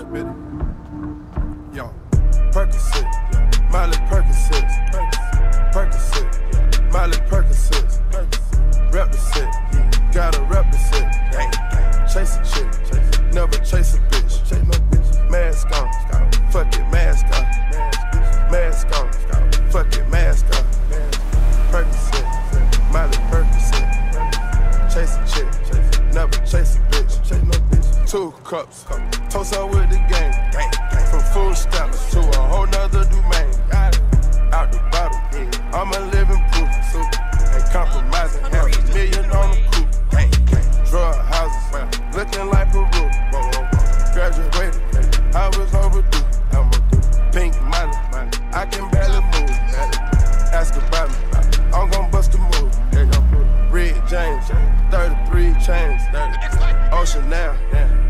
spit it. Yo, Percocet, Miley Percocet, Percocet, Miley Percocet, rep the set, gotta rep the set. Chase a chick, never chase a bitch. Mask on, fuck it, mask on, mask on, fuck it, mask on. Percocet, Miley Percocet, chase a chick, never chase a Two cups, toast up with the game. From food stamps to a whole nother domain. Out the bottle, I'm a living proof. Ain't compromising, half a million on the coupe. Drug houses, looking like Peru. Graduated, I was overdue. Pink money, I can barely move. Ask about me, I'm gon' bust a move. Red James, 33 chains ocean now.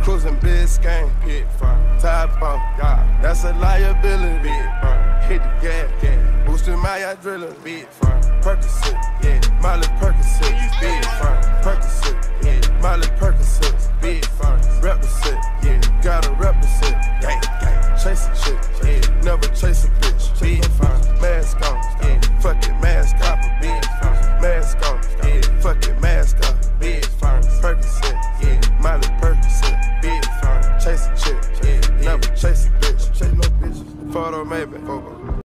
Cruising Biscayne. Pit fire. Top on. God. That's a liability. Big burn. Hit the gas. Yeah. Boosting my adrenaline. Big firm. Percocet. Yeah. Molly Percocet. Big firm. Percocet. Yeah. Molly Percocet. Big firm. Represent. Yeah. Gotta represent. Gang. Gang. a chick, Yeah. Never chase a bitch. Big firm. Mask on. Yeah. Fucking mask off. Big firm. Mask on. Yeah. Fucking mask off. Auto maybe.